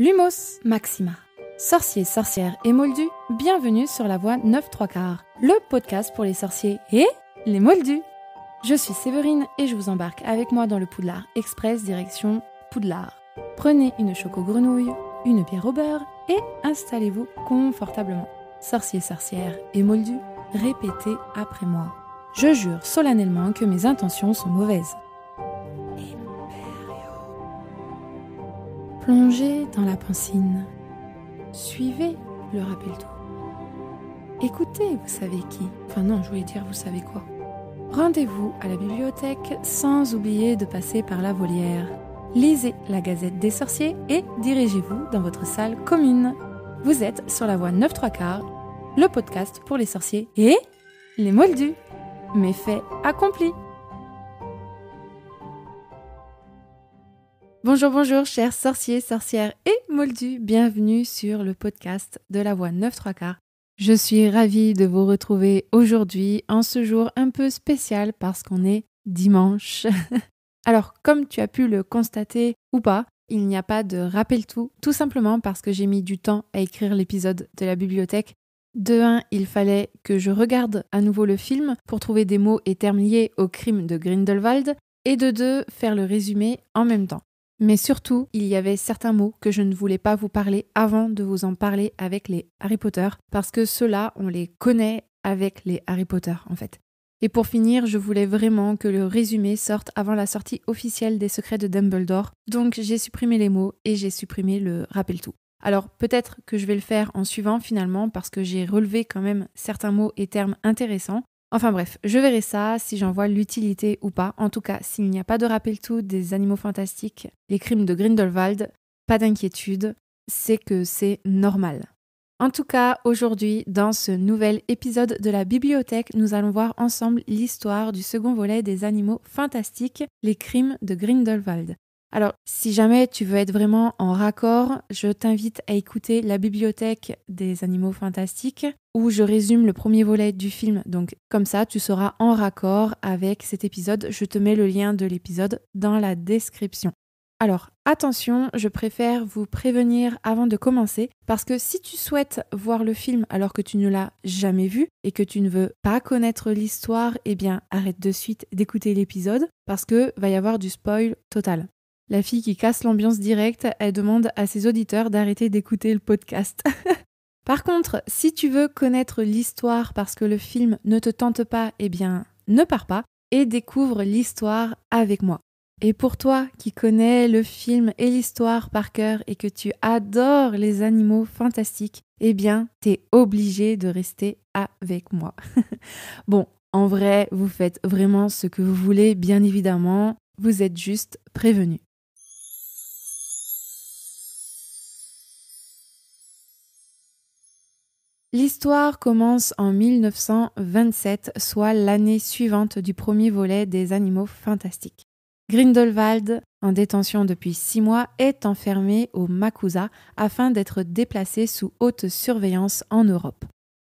Lumos Maxima. Sorciers, sorcières et moldus, bienvenue sur la voie 9 3 quarts, le podcast pour les sorciers et les moldus. Je suis Séverine et je vous embarque avec moi dans le Poudlard Express direction Poudlard. Prenez une choco grenouille, une bière au beurre et installez-vous confortablement. Sorciers, sorcières et moldus, répétez après moi. Je jure solennellement que mes intentions sont mauvaises. Plongez dans la pensine. Suivez le rappel-tout. Écoutez, vous savez qui. Enfin non, je voulais dire vous savez quoi. Rendez-vous à la bibliothèque sans oublier de passer par la volière. Lisez la Gazette des sorciers et dirigez-vous dans votre salle commune. Vous êtes sur la voie 9 3 quarts, le podcast pour les sorciers et les moldus. Méfait accompli. Bonjour, bonjour, chers sorciers, sorcières et moldus. Bienvenue sur le podcast de la voix 9 3 quarts. Je suis ravie de vous retrouver aujourd'hui en ce jour un peu spécial parce qu'on est dimanche. Alors, comme tu as pu le constater ou pas, il n'y a pas de rappel tout, tout simplement parce que j'ai mis du temps à écrire l'épisode de la bibliothèque. De un, il fallait que je regarde à nouveau le film pour trouver des mots et termes liés au crime de Grindelwald, et de deux, faire le résumé en même temps. Mais surtout, il y avait certains mots que je ne voulais pas vous parler avant de vous en parler avec les Harry Potter, parce que ceux-là, on les connaît avec les Harry Potter en fait. Et pour finir, je voulais vraiment que le résumé sorte avant la sortie officielle des secrets de Dumbledore, donc j'ai supprimé les mots et j'ai supprimé le rappel tout. Alors peut-être que je vais le faire en suivant finalement parce que j'ai relevé quand même certains mots et termes intéressants, Enfin bref, je verrai ça si j'en vois l'utilité ou pas. En tout cas, s'il n'y a pas de rappel tout des animaux fantastiques, les crimes de Grindelwald, pas d'inquiétude, c'est que c'est normal. En tout cas, aujourd'hui, dans ce nouvel épisode de la bibliothèque, nous allons voir ensemble l'histoire du second volet des animaux fantastiques, les crimes de Grindelwald. Alors, si jamais tu veux être vraiment en raccord, je t'invite à écouter la bibliothèque des animaux fantastiques où je résume le premier volet du film. Donc, comme ça, tu seras en raccord avec cet épisode. Je te mets le lien de l'épisode dans la description. Alors, attention, je préfère vous prévenir avant de commencer parce que si tu souhaites voir le film alors que tu ne l'as jamais vu et que tu ne veux pas connaître l'histoire, eh bien, arrête de suite d'écouter l'épisode parce que va y avoir du spoil total. La fille qui casse l'ambiance directe, elle demande à ses auditeurs d'arrêter d'écouter le podcast. Par contre, si tu veux connaître l'histoire parce que le film ne te tente pas, eh bien, ne pars pas et découvre l'histoire avec moi. Et pour toi qui connais le film et l'histoire par cœur et que tu adores les animaux fantastiques, eh bien, t'es obligé de rester avec moi. bon, en vrai, vous faites vraiment ce que vous voulez, bien évidemment. Vous êtes juste prévenus. L'histoire commence en 1927, soit l'année suivante du premier volet des Animaux fantastiques. Grindelwald, en détention depuis six mois, est enfermé au Makusa afin d'être déplacé sous haute surveillance en Europe.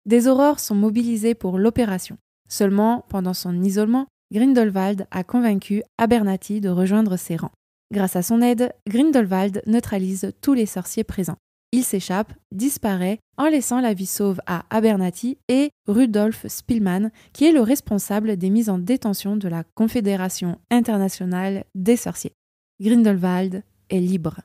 Des aurores sont mobilisées pour l'opération. Seulement, pendant son isolement, Grindelwald a convaincu Abernathy de rejoindre ses rangs. Grâce à son aide, Grindelwald neutralise tous les sorciers présents. Il s'échappe, disparaît, en laissant la vie sauve à Abernathy et Rudolf Spielmann, qui est le responsable des mises en détention de la Confédération internationale des sorciers. Grindelwald est libre.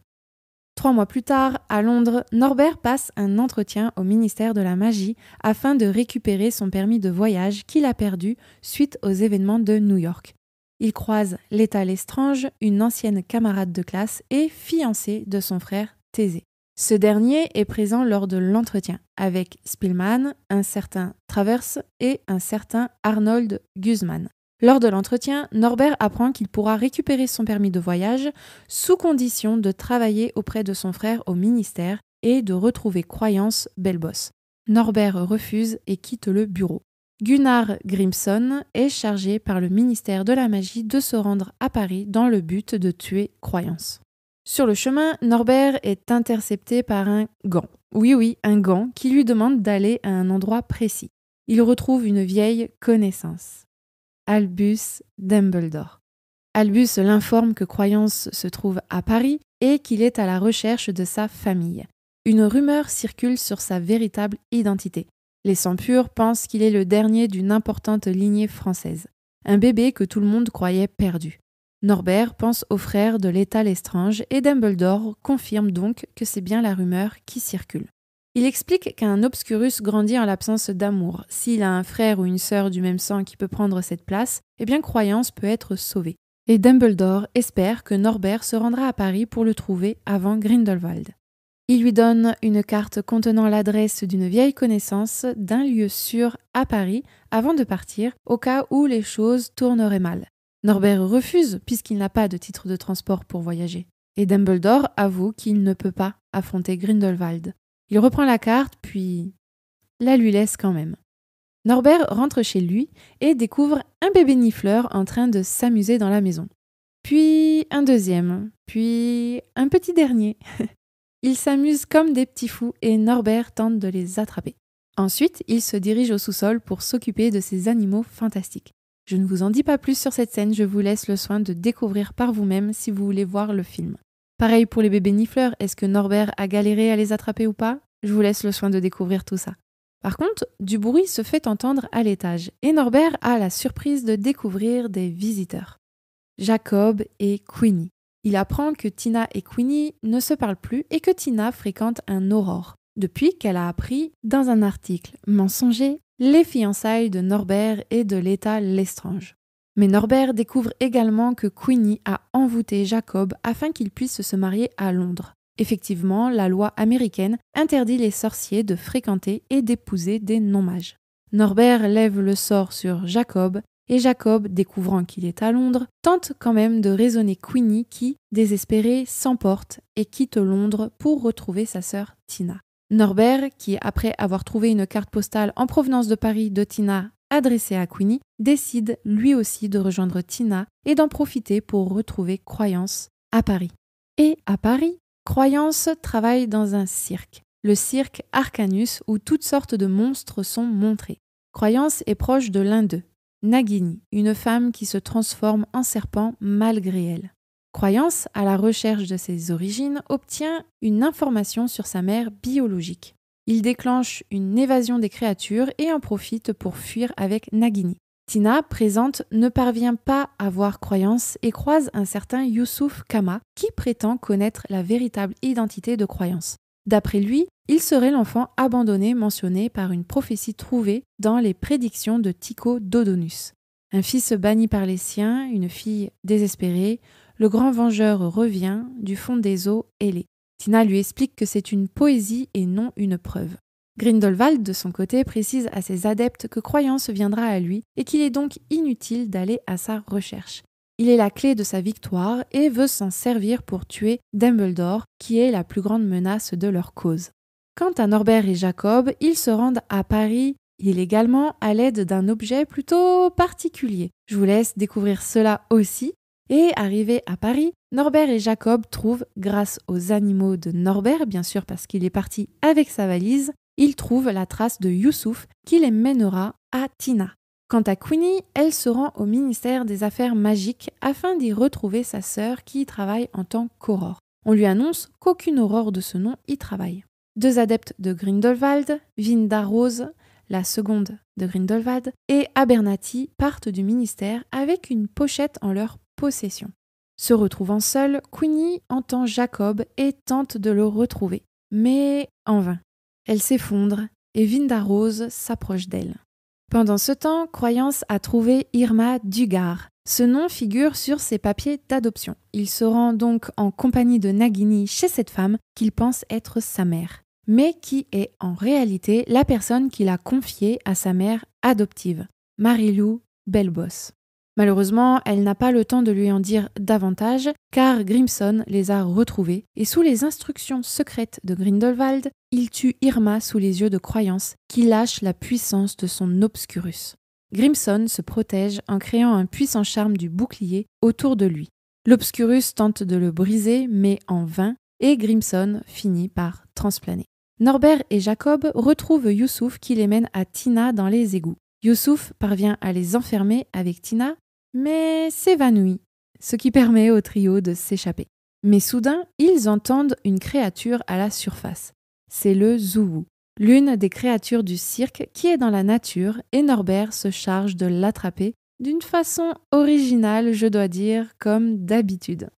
Trois mois plus tard, à Londres, Norbert passe un entretien au ministère de la Magie afin de récupérer son permis de voyage qu'il a perdu suite aux événements de New York. Il croise Léta Lestrange, une ancienne camarade de classe et fiancée de son frère Thésée. Ce dernier est présent lors de l'entretien avec Spielmann, un certain Travers et un certain Arnold Guzman. Lors de l'entretien, Norbert apprend qu'il pourra récupérer son permis de voyage sous condition de travailler auprès de son frère au ministère et de retrouver Croyance Belbos. Norbert refuse et quitte le bureau. Gunnar Grimson est chargé par le ministère de la Magie de se rendre à Paris dans le but de tuer Croyance. Sur le chemin, Norbert est intercepté par un gant. Oui, oui, un gant qui lui demande d'aller à un endroit précis. Il retrouve une vieille connaissance. Albus Dumbledore. Albus l'informe que Croyance se trouve à Paris et qu'il est à la recherche de sa famille. Une rumeur circule sur sa véritable identité. Les sangs purs pensent qu'il est le dernier d'une importante lignée française, un bébé que tout le monde croyait perdu. Norbert pense au frère de l'état Lestrange et Dumbledore confirme donc que c'est bien la rumeur qui circule. Il explique qu'un obscurus grandit en l'absence d'amour. S'il a un frère ou une sœur du même sang qui peut prendre cette place, eh bien croyance peut être sauvée. Et Dumbledore espère que Norbert se rendra à Paris pour le trouver avant Grindelwald. Il lui donne une carte contenant l'adresse d'une vieille connaissance d'un lieu sûr à Paris avant de partir, au cas où les choses tourneraient mal. Norbert refuse puisqu'il n'a pas de titre de transport pour voyager. Et Dumbledore avoue qu'il ne peut pas affronter Grindelwald. Il reprend la carte, puis la lui laisse quand même. Norbert rentre chez lui et découvre un bébé nifleur en train de s'amuser dans la maison. Puis un deuxième, puis un petit dernier. Ils s'amusent comme des petits fous et Norbert tente de les attraper. Ensuite, il se dirige au sous-sol pour s'occuper de ces animaux fantastiques. Je ne vous en dis pas plus sur cette scène, je vous laisse le soin de découvrir par vous-même si vous voulez voir le film. Pareil pour les bébés nifleurs, est-ce que Norbert a galéré à les attraper ou pas? Je vous laisse le soin de découvrir tout ça. Par contre, du bruit se fait entendre à l'étage et Norbert a la surprise de découvrir des visiteurs. Jacob et Queenie. Il apprend que Tina et Queenie ne se parlent plus et que Tina fréquente un aurore, depuis qu'elle a appris dans un article mensonger les fiançailles de Norbert et de l'état Lestrange. Mais Norbert découvre également que Queenie a envoûté Jacob afin qu'il puisse se marier à Londres. Effectivement, la loi américaine interdit les sorciers de fréquenter et d'épouser des non-mages. Norbert lève le sort sur Jacob et Jacob, découvrant qu'il est à Londres, tente quand même de raisonner Queenie qui, désespérée, s'emporte et quitte Londres pour retrouver sa sœur Tina. Norbert, qui après avoir trouvé une carte postale en provenance de Paris de Tina adressée à Queenie, décide lui aussi de rejoindre Tina et d'en profiter pour retrouver Croyance à Paris. Et à Paris, Croyance travaille dans un cirque, le cirque Arcanus où toutes sortes de monstres sont montrés. Croyance est proche de l'un d'eux, Nagini, une femme qui se transforme en serpent malgré elle. Croyance, à la recherche de ses origines, obtient une information sur sa mère biologique. Il déclenche une évasion des créatures et en profite pour fuir avec Nagini. Tina, présente, ne parvient pas à voir Croyance et croise un certain Youssouf Kama qui prétend connaître la véritable identité de Croyance. D'après lui, il serait l'enfant abandonné mentionné par une prophétie trouvée dans les prédictions de Tycho Dodonus. Un fils banni par les siens, une fille désespérée, le grand vengeur revient du fond des eaux ailées. Tina lui explique que c'est une poésie et non une preuve. Grindelwald, de son côté, précise à ses adeptes que croyance viendra à lui et qu'il est donc inutile d'aller à sa recherche. Il est la clé de sa victoire et veut s'en servir pour tuer Dumbledore, qui est la plus grande menace de leur cause. Quant à Norbert et Jacob, ils se rendent à Paris illégalement à l'aide d'un objet plutôt particulier. Je vous laisse découvrir cela aussi. Et arrivés à Paris, Norbert et Jacob trouvent, grâce aux animaux de Norbert, bien sûr parce qu'il est parti avec sa valise, ils trouvent la trace de Youssouf qui les mènera à Tina. Quant à Queenie, elle se rend au ministère des Affaires magiques afin d'y retrouver sa sœur qui y travaille en tant qu'aurore. On lui annonce qu'aucune aurore de ce nom y travaille. Deux adeptes de Grindelwald, Vinda Rose, la seconde de Grindelwald, et Abernathy partent du ministère avec une pochette en leur possession. Se retrouvant seule, Queenie entend Jacob et tente de le retrouver. Mais en vain. Elle s'effondre et Vinda Rose s'approche d'elle. Pendant ce temps, Croyance a trouvé Irma Dugar. Ce nom figure sur ses papiers d'adoption. Il se rend donc en compagnie de Nagini chez cette femme qu'il pense être sa mère, mais qui est en réalité la personne qu'il a confiée à sa mère adoptive, Marilou Belbos. Malheureusement, elle n'a pas le temps de lui en dire davantage, car Grimson les a retrouvés, et sous les instructions secrètes de Grindelwald, il tue Irma sous les yeux de croyance, qui lâche la puissance de son obscurus. Grimson se protège en créant un puissant charme du bouclier autour de lui. L'obscurus tente de le briser, mais en vain, et Grimson finit par transplaner. Norbert et Jacob retrouvent Youssouf qui les mène à Tina dans les égouts. Youssouf parvient à les enfermer avec Tina, mais s'évanouit. ce qui permet au trio de s'échapper. Mais soudain, ils entendent une créature à la surface. C'est le Zoubou, l'une des créatures du cirque qui est dans la nature, et Norbert se charge de l'attraper d'une façon originale, je dois dire, comme d'habitude.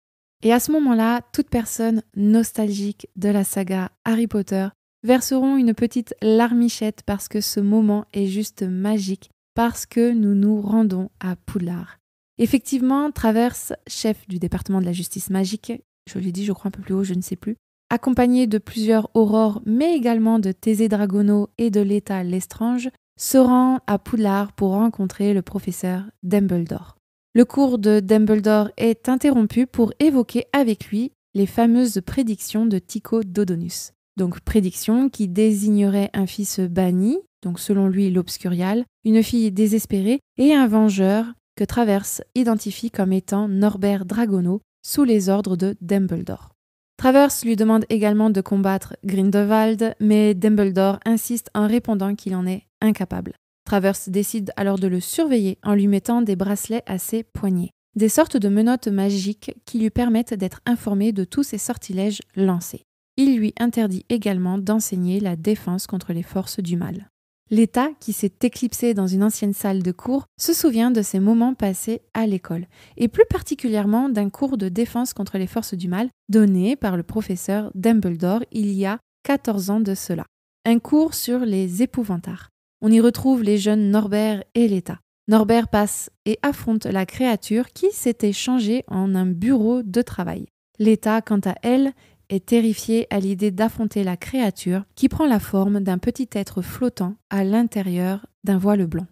Et à ce moment-là, toute personne nostalgique de la saga Harry Potter verseront une petite larmichette parce que ce moment est juste magique, parce que nous nous rendons à Poudlard. Effectivement, Traverse, chef du département de la justice magique, je l'ai dit, je crois un peu plus haut, je ne sais plus, accompagné de plusieurs aurores, mais également de Thésée Dragono et de l'État Lestrange, se rend à Poudlard pour rencontrer le professeur Dumbledore. Le cours de Dumbledore est interrompu pour évoquer avec lui les fameuses prédictions de Tycho Dodonus. Donc prédictions qui désigneraient un fils banni, donc selon lui l'obscurial, une fille désespérée et un vengeur que Traverse identifie comme étant Norbert Dragono sous les ordres de Dumbledore. Traverse lui demande également de combattre Grindelwald, mais Dumbledore insiste en répondant qu'il en est incapable. Traverse décide alors de le surveiller en lui mettant des bracelets à ses poignets, des sortes de menottes magiques qui lui permettent d'être informé de tous ses sortilèges lancés. Il lui interdit également d'enseigner la défense contre les forces du mal. L'État, qui s'est éclipsé dans une ancienne salle de cours, se souvient de ces moments passés à l'école, et plus particulièrement d'un cours de défense contre les forces du mal donné par le professeur Dumbledore il y a 14 ans de cela. Un cours sur les épouvantards. On y retrouve les jeunes Norbert et l'État. Norbert passe et affronte la créature qui s'était changée en un bureau de travail. L'État, quant à elle, est terrifié à l'idée d'affronter la créature qui prend la forme d'un petit être flottant à l'intérieur d'un voile blanc.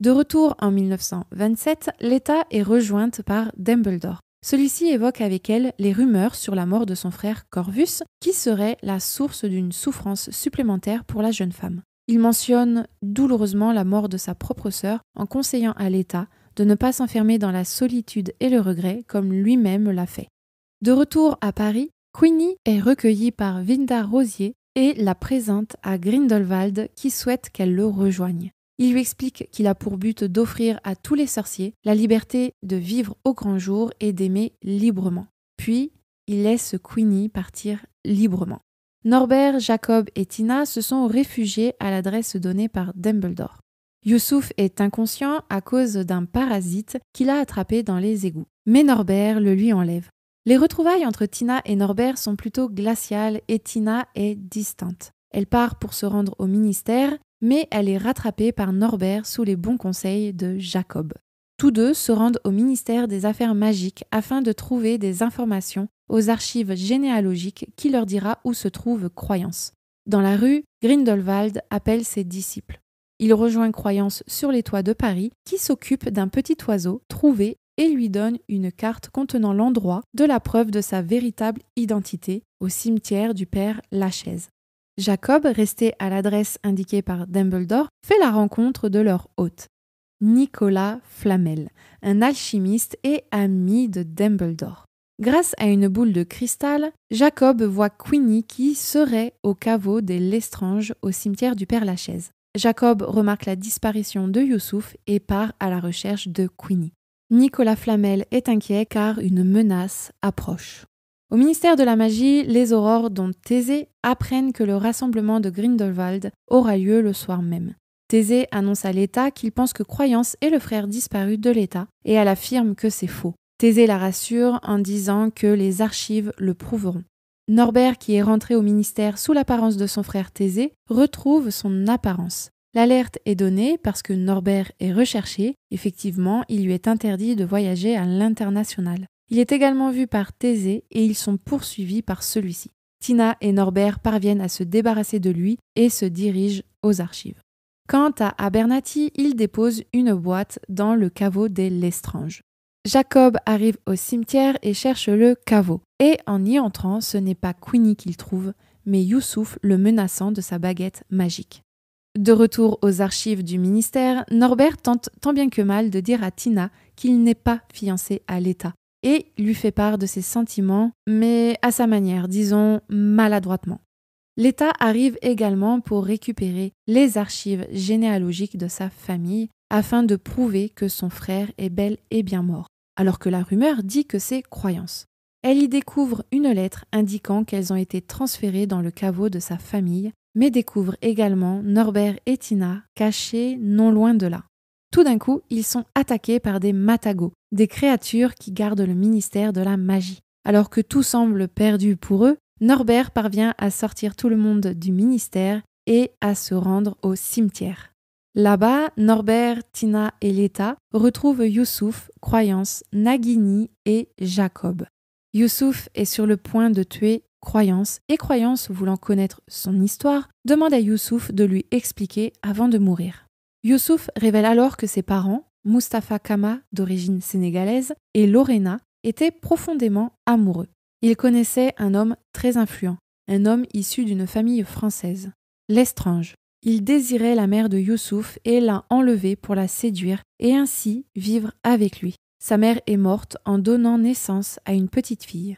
De retour en 1927, l'État est rejointe par Dumbledore. Celui-ci évoque avec elle les rumeurs sur la mort de son frère Corvus, qui serait la source d'une souffrance supplémentaire pour la jeune femme. Il mentionne douloureusement la mort de sa propre sœur en conseillant à l'État de ne pas s'enfermer dans la solitude et le regret comme lui-même l'a fait. De retour à Paris, Queenie est recueillie par Vinda Rosier et la présente à Grindelwald qui souhaite qu'elle le rejoigne. Il lui explique qu'il a pour but d'offrir à tous les sorciers la liberté de vivre au grand jour et d'aimer librement. Puis, il laisse Queenie partir librement. Norbert, Jacob et Tina se sont réfugiés à l'adresse donnée par Dumbledore. Youssouf est inconscient à cause d'un parasite qu'il a attrapé dans les égouts. Mais Norbert le lui enlève. Les retrouvailles entre Tina et Norbert sont plutôt glaciales et Tina est distante. Elle part pour se rendre au ministère, mais elle est rattrapée par Norbert sous les bons conseils de Jacob. Tous deux se rendent au ministère des Affaires magiques afin de trouver des informations aux archives généalogiques qui leur dira où se trouve Croyance. Dans la rue, Grindelwald appelle ses disciples. Il rejoint Croyance sur les toits de Paris qui s'occupe d'un petit oiseau trouvé et lui donne une carte contenant l'endroit de la preuve de sa véritable identité au cimetière du père Lachaise. Jacob, resté à l'adresse indiquée par Dumbledore, fait la rencontre de leur hôte, Nicolas Flamel, un alchimiste et ami de Dumbledore. Grâce à une boule de cristal, Jacob voit Queenie qui serait au caveau des Lestrange au cimetière du Père Lachaise. Jacob remarque la disparition de Youssouf et part à la recherche de Queenie. Nicolas Flamel est inquiet car une menace approche. Au ministère de la Magie, les aurores dont Thésée apprennent que le rassemblement de Grindelwald aura lieu le soir même. Thésée annonce à l'État qu'il pense que Croyance est le frère disparu de l'État et elle affirme que c'est faux. Thésée la rassure en disant que les archives le prouveront. Norbert, qui est rentré au ministère sous l'apparence de son frère Thésée, retrouve son apparence. L'alerte est donnée parce que Norbert est recherché. Effectivement, il lui est interdit de voyager à l'international. Il est également vu par Thésée et ils sont poursuivis par celui-ci. Tina et Norbert parviennent à se débarrasser de lui et se dirigent aux archives. Quant à Abernathy, il dépose une boîte dans le caveau des Lestrange. Jacob arrive au cimetière et cherche le caveau. Et en y entrant, ce n'est pas Queenie qu'il trouve, mais Youssouf le menaçant de sa baguette magique. De retour aux archives du ministère, Norbert tente tant bien que mal de dire à Tina qu'il n'est pas fiancé à l'État et lui fait part de ses sentiments, mais à sa manière, disons maladroitement. L'État arrive également pour récupérer les archives généalogiques de sa famille afin de prouver que son frère est bel et bien mort. alors que la rumeur dit que c'est croyance. Elle y découvre une lettre indiquant qu'elles ont été transférées dans le caveau de sa famille, mais découvre également Norbert et Tina cachés non loin de là. Tout d'un coup, ils sont attaqués par des matagos, des créatures qui gardent le ministère de la magie. Alors que tout semble perdu pour eux, Norbert parvient à sortir tout le monde du ministère et à se rendre au cimetière. Là-bas, Norbert, Tina et Leta retrouvent Youssouf, Croyance, Nagini et Jacob. Youssouf est sur le point de tuer Croyance et Croyance, voulant connaître son histoire, demande à Youssouf de lui expliquer avant de mourir. Youssouf révèle alors que ses parents, Mustapha Kama, d'origine sénégalaise, et Lorena, étaient profondément amoureux. Ils connaissaient un homme très influent, un homme issu d'une famille française, l'Estrange. Il désirait la mère de Youssouf et l'a enlevée pour la séduire et ainsi vivre avec lui. Sa mère est morte en donnant naissance à une petite fille.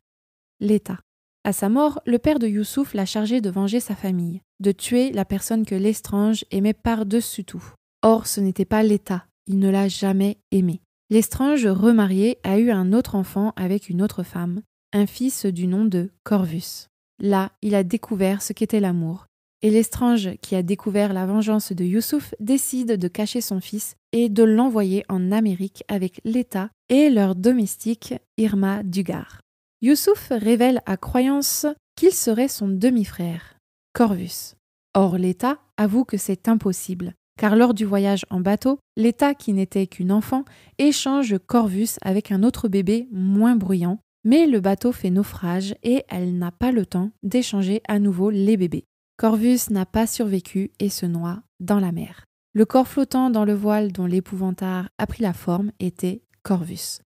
L'État. À sa mort, le père de Youssouf l'a chargé de venger sa famille, de tuer la personne que l'Estrange aimait par-dessus tout. Or, ce n'était pas l'État, il ne l'a jamais aimé. L'Estrange remarié a eu un autre enfant avec une autre femme, un fils du nom de Corvus. Là, il a découvert ce qu'était l'amour, et l'estrange qui a découvert la vengeance de Youssouf décide de cacher son fils et de l'envoyer en Amérique avec l'État et leur domestique Irma Dugar. Youssouf révèle à Croyance qu'il serait son demi-frère, Corvus. Or l'État avoue que c'est impossible, car lors du voyage en bateau, l'État qui n'était qu'une enfant échange Corvus avec un autre bébé moins bruyant, mais le bateau fait naufrage et elle n'a pas le temps d'échanger à nouveau les bébés. Corvus n'a pas survécu et se noie dans la mer. Le corps flottant dans le voile dont l'épouvantard a pris la forme était Corvus.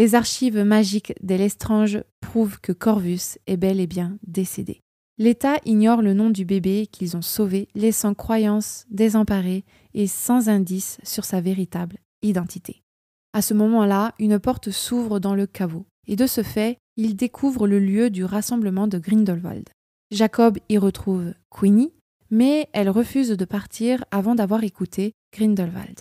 Les archives magiques de l'Estrange prouvent que Corvus est bel et bien décédé. L'État ignore le nom du bébé qu'ils ont sauvé, laissant croyance désemparée et sans indice sur sa véritable identité. À ce moment-là, une porte s'ouvre dans le caveau, et de ce fait, ils découvrent le lieu du rassemblement de Grindelwald. Jacob y retrouve Queenie, mais elle refuse de partir avant d'avoir écouté Grindelwald.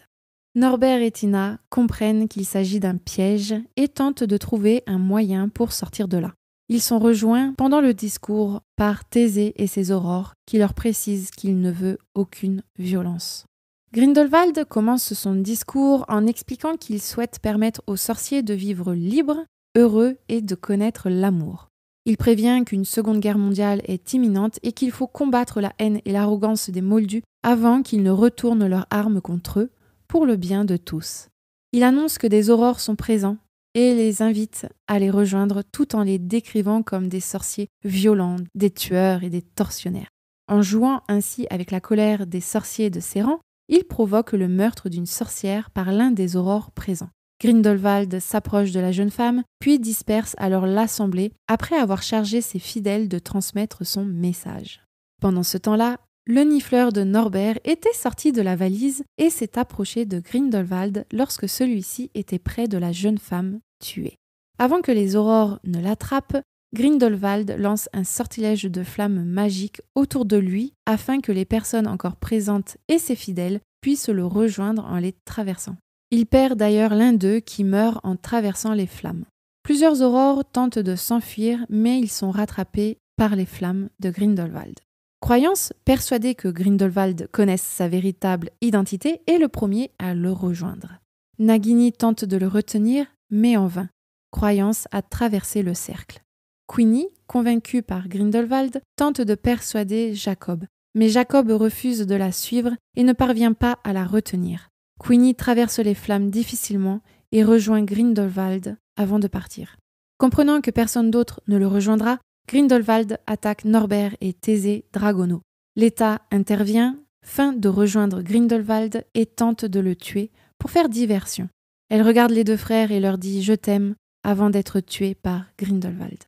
Norbert et Tina comprennent qu'il s'agit d'un piège et tentent de trouver un moyen pour sortir de là. Ils sont rejoints pendant le discours par Thésée et ses aurores qui leur précisent qu'il ne veut aucune violence. Grindelwald commence son discours en expliquant qu'il souhaite permettre aux sorciers de vivre libres, heureux et de connaître l'amour. Il prévient qu'une seconde guerre mondiale est imminente et qu'il faut combattre la haine et l'arrogance des Moldus avant qu'ils ne retournent leurs armes contre eux, pour le bien de tous. Il annonce que des aurores sont présents et les invite à les rejoindre tout en les décrivant comme des sorciers violents, des tueurs et des tortionnaires. En jouant ainsi avec la colère des sorciers de ses rangs, il provoque le meurtre d'une sorcière par l'un des aurores présents. Grindelwald s'approche de la jeune femme, puis disperse alors l'assemblée après avoir chargé ses fidèles de transmettre son message. Pendant ce temps-là, le nifleur de Norbert était sorti de la valise et s'est approché de Grindelwald lorsque celui-ci était près de la jeune femme tuée. Avant que les aurores ne l'attrapent, Grindelwald lance un sortilège de flammes magiques autour de lui afin que les personnes encore présentes et ses fidèles puissent le rejoindre en les traversant. Il perd d'ailleurs l'un d'eux qui meurt en traversant les flammes. Plusieurs aurores tentent de s'enfuir, mais ils sont rattrapés par les flammes de Grindelwald. Croyance, persuadé que Grindelwald connaisse sa véritable identité, est le premier à le rejoindre. Nagini tente de le retenir, mais en vain. Croyance a traversé le cercle. Queenie, convaincue par Grindelwald, tente de persuader Jacob, mais Jacob refuse de la suivre et ne parvient pas à la retenir. Queenie traverse les flammes difficilement et rejoint Grindelwald avant de partir. Comprenant que personne d'autre ne le rejoindra, Grindelwald attaque Norbert et Thésée Dragono. L'État intervient, fin de rejoindre Grindelwald et tente de le tuer pour faire diversion. Elle regarde les deux frères et leur dit Je t'aime avant d'être tuée par Grindelwald.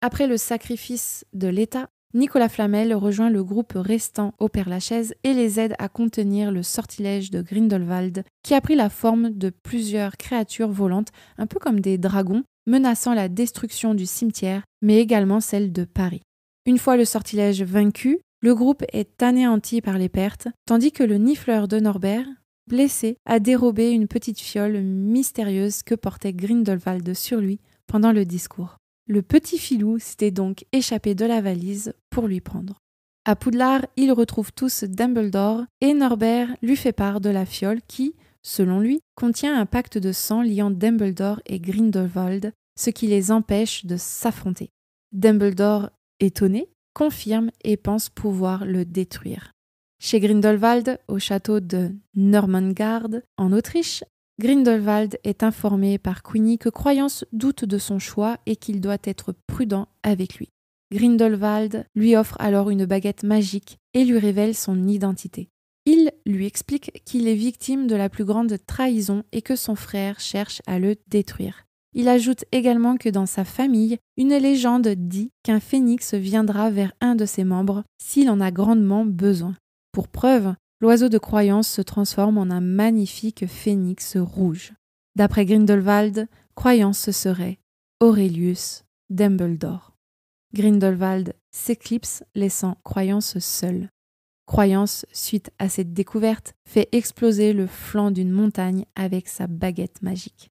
Après le sacrifice de l'État, Nicolas Flamel rejoint le groupe restant au Père-Lachaise et les aide à contenir le sortilège de Grindelwald, qui a pris la forme de plusieurs créatures volantes, un peu comme des dragons, menaçant la destruction du cimetière, mais également celle de Paris. Une fois le sortilège vaincu, le groupe est anéanti par les pertes, tandis que le nifleur de Norbert, blessé, a dérobé une petite fiole mystérieuse que portait Grindelwald sur lui pendant le discours. Le petit filou s'était donc échappé de la valise pour lui prendre. À Poudlard, ils retrouvent tous Dumbledore et Norbert lui fait part de la fiole qui, selon lui, contient un pacte de sang liant Dumbledore et Grindelwald, ce qui les empêche de s'affronter. Dumbledore, étonné, confirme et pense pouvoir le détruire. Chez Grindelwald, au château de Normangard, en Autriche, Grindelwald est informé par Queenie que Croyance doute de son choix et qu'il doit être prudent avec lui. Grindelwald lui offre alors une baguette magique et lui révèle son identité. Il lui explique qu'il est victime de la plus grande trahison et que son frère cherche à le détruire. Il ajoute également que dans sa famille, une légende dit qu'un phénix viendra vers un de ses membres s'il en a grandement besoin. Pour preuve, l'oiseau de croyance se transforme en un magnifique phénix rouge. D'après Grindelwald, croyance serait Aurelius Dumbledore. Grindelwald s'éclipse, laissant Croyance seule. Croyance, suite à cette découverte, fait exploser le flanc d'une montagne avec sa baguette magique.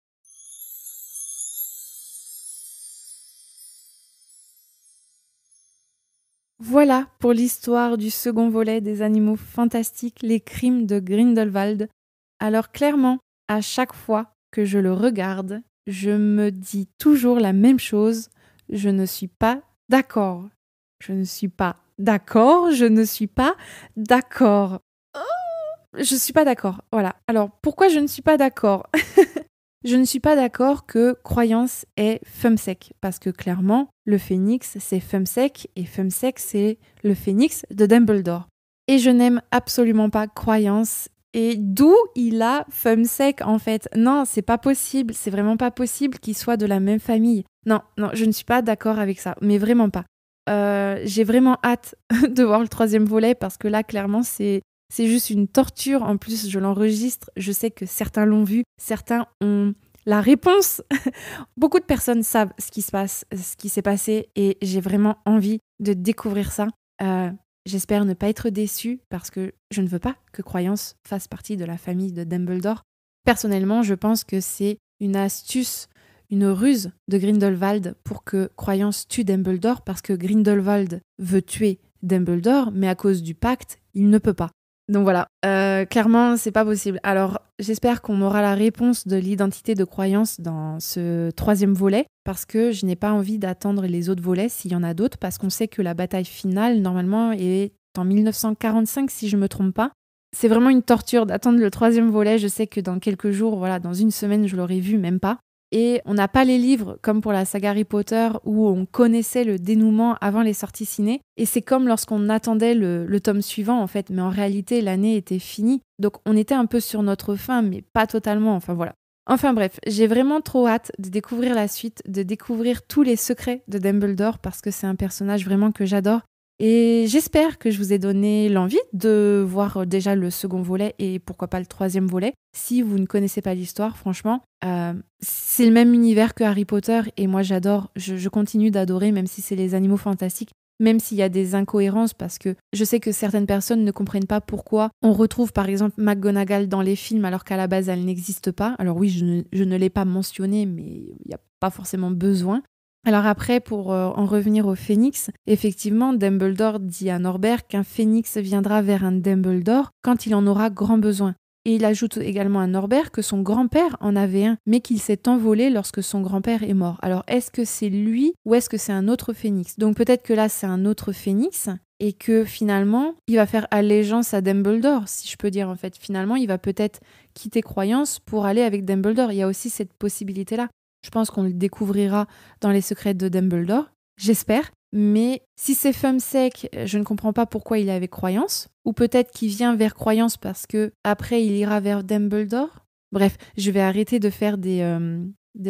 Voilà pour l'histoire du second volet des animaux fantastiques, les crimes de Grindelwald. Alors clairement, à chaque fois que je le regarde, je me dis toujours la même chose. Je ne suis pas d'accord. Je ne suis pas d'accord. Je ne suis pas d'accord. Oh, je ne suis pas d'accord. Voilà. Alors pourquoi je ne suis pas d'accord? Je ne suis pas d'accord que croyance est Fumsec, parce que clairement, le phénix, c'est Fumsec, et Fumsec, c'est le phénix de Dumbledore. Et je n'aime absolument pas croyance. Et d'où il a Fumsec, en fait Non, c'est pas possible, c'est vraiment pas possible qu'ils soient de la même famille. Non, non, je ne suis pas d'accord avec ça, mais vraiment pas. Euh, j'ai vraiment hâte de voir le troisième volet parce que là, clairement, c'est c'est juste une torture. En plus, je l'enregistre. Je sais que certains l'ont vu, certains ont la réponse. Beaucoup de personnes savent ce qui se passe, ce qui s'est passé, et j'ai vraiment envie de découvrir ça. Euh, j'espère ne pas être déçue parce que je ne veux pas que Croyance fasse partie de la famille de Dumbledore. Personnellement, je pense que c'est une astuce, une ruse de Grindelwald pour que Croyance tue Dumbledore parce que Grindelwald veut tuer Dumbledore, mais à cause du pacte, il ne peut pas. Donc voilà, euh, clairement, c'est pas possible. Alors, j'espère qu'on aura la réponse de l'identité de croyance dans ce troisième volet, parce que je n'ai pas envie d'attendre les autres volets s'il y en a d'autres, parce qu'on sait que la bataille finale, normalement, est en 1945, si je me trompe pas. C'est vraiment une torture d'attendre le troisième volet. Je sais que dans quelques jours, voilà, dans une semaine, je l'aurai vu, même pas. Et on n'a pas les livres comme pour la saga Harry Potter où on connaissait le dénouement avant les sorties ciné. Et c'est comme lorsqu'on attendait le, tome suivant en fait, mais en réalité l'année était finie. Donc on était un peu sur notre fin, mais pas totalement. Enfin voilà. Enfin bref, j'ai vraiment trop hâte de découvrir la suite, de découvrir tous les secrets de Dumbledore parce que c'est un personnage vraiment que j'adore. Et j'espère que je vous ai donné l'envie de voir déjà le second volet et pourquoi pas le troisième volet. Si vous ne connaissez pas l'histoire, franchement, euh, c'est le même univers que Harry Potter et moi j'adore, je, continue d'adorer même si c'est les animaux fantastiques. Même s'il y a des incohérences, parce que je sais que certaines personnes ne comprennent pas pourquoi on retrouve par exemple McGonagall dans les films alors qu'à la base elle n'existe pas. Alors oui, je ne, ne l'ai pas mentionné, mais il n'y a pas forcément besoin. Alors après, pour euh, en revenir au phénix, effectivement, Dumbledore dit à Norbert qu'un phénix viendra vers un Dumbledore quand il en aura grand besoin. Et il ajoute également à Norbert que son grand-père en avait un, mais qu'il s'est envolé lorsque son grand-père est mort. Alors est-ce que c'est lui ou est-ce que c'est un autre phénix? Donc peut-être que là c'est un autre phénix et que finalement il va faire allégeance à Dumbledore, si je peux dire en fait. Finalement il va peut-être quitter croyance pour aller avec Dumbledore. Il y a aussi cette possibilité-là. Je pense qu'on le découvrira dans les secrets de Dumbledore, j'espère. Mais si c'est sec, je ne comprends pas pourquoi il est avec croyance. Ou peut-être qu'il vient vers croyance parce que après il ira vers Dumbledore. Bref, je vais arrêter de faire des, euh,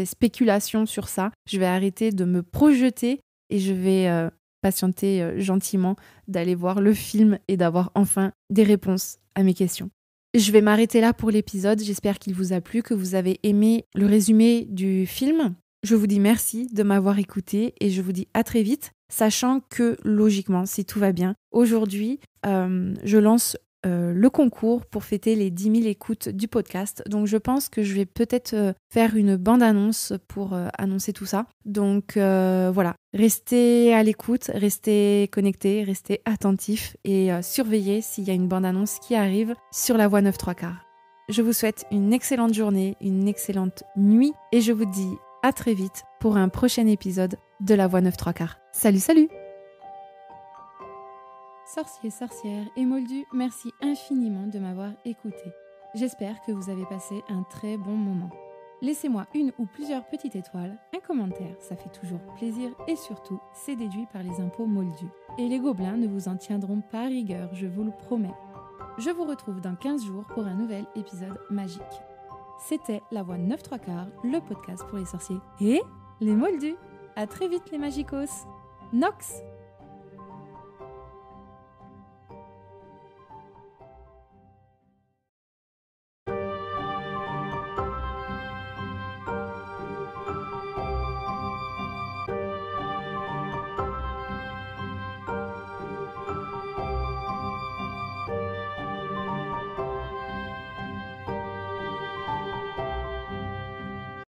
spéculations sur ça. Je vais arrêter de me projeter et je vais euh, patienter euh, gentiment d'aller voir le film et d'avoir enfin des réponses à mes questions. Je vais m'arrêter là pour l'épisode. J'espère qu'il vous a plu, que vous avez aimé le résumé du film. Je vous dis merci de m'avoir écouté et je vous dis à très vite, sachant que logiquement, si tout va bien, aujourd'hui, euh, je lance euh, le concours pour fêter les 10 000 écoutes du podcast. Donc je pense que je vais peut-être euh, faire une bande-annonce pour euh, annoncer tout ça. Donc voilà, restez à l'écoute, restez connectés, restez attentifs et surveillez s'il y a une bande-annonce qui arrive sur la voie 9 3 quarts. Je vous souhaite une excellente journée, une excellente nuit et je vous dis à très vite pour un prochain épisode de la voie 9 3 quarts. Salut, salut Sorciers, sorcières et moldus, merci infiniment de m'avoir écouté. J'espère que vous avez passé un très bon moment. Laissez-moi une ou plusieurs petites étoiles, un commentaire, ça fait toujours plaisir et surtout, c'est déduit par les impôts moldus. Et les gobelins ne vous en tiendront pas rigueur, je vous le promets. Je vous retrouve dans 15 jours pour un nouvel épisode magique. C'était La Voix 9 3 quarts, le podcast pour les sorciers et les moldus. À très vite les magicos. Nox